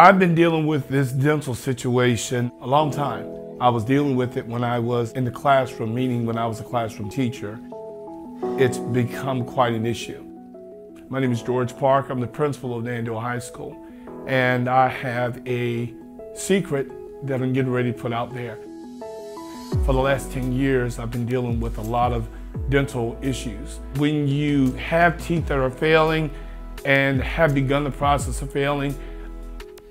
I've been dealing with this dental situation a long time. I was dealing with it when I was in the classroom, meaning when I was a classroom teacher. It's become quite an issue. My name is George Parker. I'm the principal of Nandale High School. And I have a secret that I'm getting ready to put out there. For the last 10 years, I've been dealing with a lot of dental issues. When you have teeth that are failing and have begun the process of failing,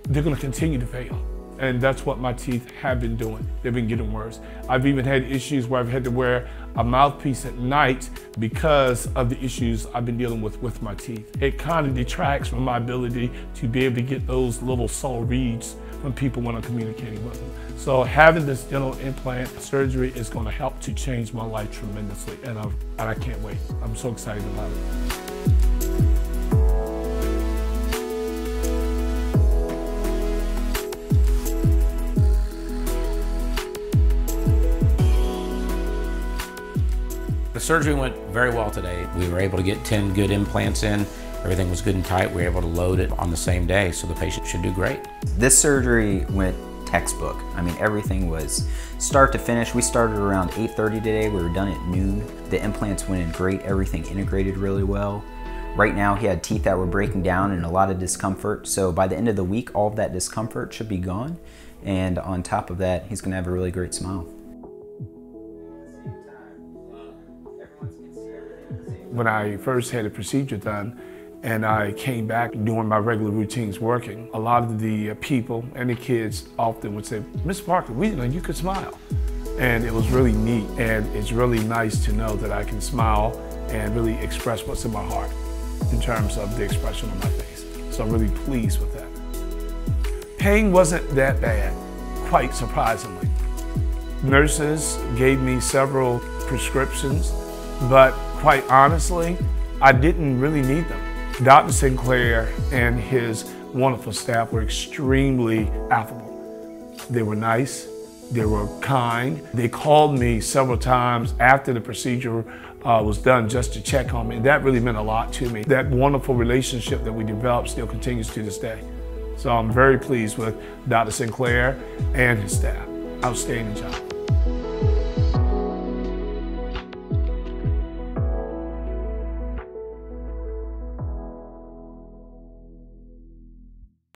they're gonna continue to fail. And that's what my teeth have been doing. They've been getting worse. I've even had issues where I've had to wear a mouthpiece at night because of the issues I've been dealing with with my teeth. It kind of detracts from my ability to be able to get those little subtle reads from people when I'm communicating with them. So having this dental implant surgery is going to help to change my life tremendously, and, i and I can't wait. I'm so excited about it. The surgery went very well today. We were able to get 10 good implants in. Everything was good and tight. We were able to load it on the same day, so the patient should do great. This surgery went textbook. I mean, everything was start to finish. We started around 8.30 today. We were done at noon. The implants went in great. Everything integrated really well. Right now, he had teeth that were breaking down and a lot of discomfort. So by the end of the week, all of that discomfort should be gone. And on top of that, he's gonna have a really great smile. When I first had a procedure done and I came back doing my regular routines working, a lot of the uh, people and the kids often would say, Miss Parker, we know you could smile. And it was really neat and it's really nice to know that I can smile and really express what's in my heart in terms of the expression on my face. So I'm really pleased with that. Pain wasn't that bad, quite surprisingly. Nurses gave me several prescriptions, but quite honestly, I didn't really need them. Dr. Sinclair and his wonderful staff were extremely affable. They were nice, they were kind. They called me several times after the procedure uh, was done just to check on me, and that really meant a lot to me. That wonderful relationship that we developed still continues to this day. So I'm very pleased with Dr. Sinclair and his staff. Outstanding job.